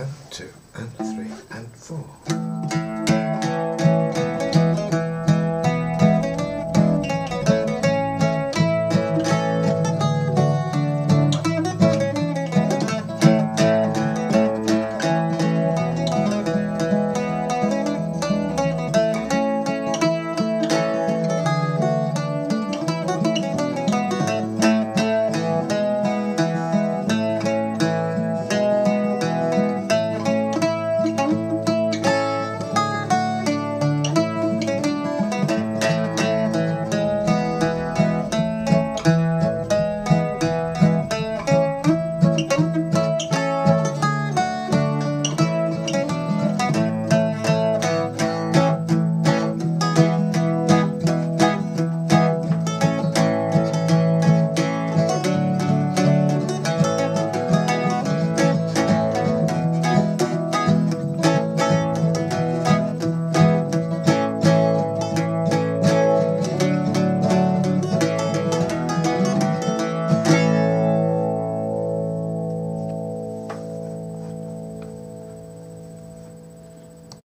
and two and three and four.